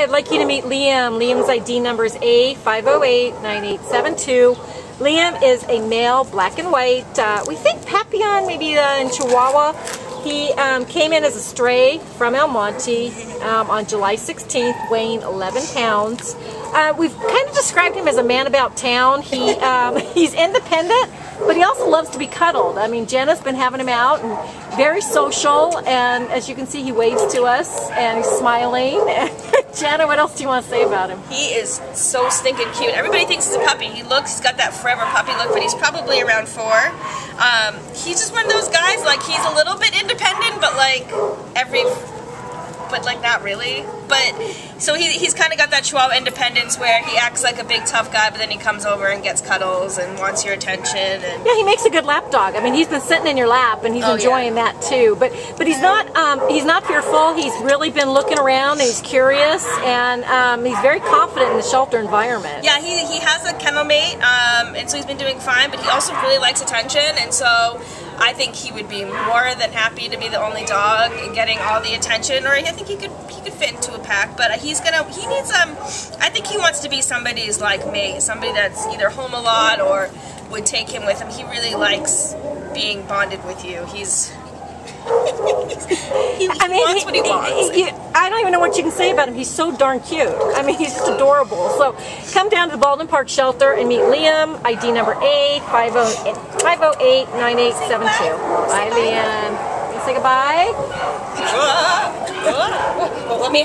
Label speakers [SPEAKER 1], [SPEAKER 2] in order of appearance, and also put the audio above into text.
[SPEAKER 1] I'd like you to meet Liam. Liam's ID number is A5089872. Liam is a male, black and white. Uh, we think Papillon, maybe uh, in Chihuahua. He um, came in as a stray from El Monte um, on July 16th, weighing 11 pounds. Uh, we've kind of described him as a man about town. He um, He's independent, but he also loves to be cuddled. I mean, Jenna's been having him out and very social, and as you can see, he waves to us and he's smiling. Jenna, what else do you want to say about him?
[SPEAKER 2] He is so stinking cute. Everybody thinks he's a puppy. He looks, he's got that forever puppy look, but he's probably around four. Um, he's just one of those guys, like, he's a little bit independent, but like, every but like not really. But so he, he's kind of got that Chihuahua independence where he acts like a big tough guy, but then he comes over and gets cuddles and wants your attention. And
[SPEAKER 1] yeah, he makes a good lap dog. I mean, he's been sitting in your lap and he's oh, enjoying yeah. that too. But but he's not um, he's not fearful. He's really been looking around and he's curious and um, he's very confident in the shelter environment.
[SPEAKER 2] Yeah, he, he has a kennel mate, um, and so he's been doing fine. But he also really likes attention, and so I think he would be more than happy to be the only dog and getting all the attention. Or I think he could he could fit into a pack, but he's gonna he needs um I think he wants to be somebody's like mate, somebody that's either home a lot or would take him with him. He really likes being bonded with you. He's he, he I mean, wants what he wants. He,
[SPEAKER 1] don't even know what you can say about him. He's so darn cute. I mean, he's just adorable. So come down to the Baldwin Park Shelter and meet Liam, ID number A 508 9872. Bye, Liam. Say goodbye?
[SPEAKER 2] Well, let me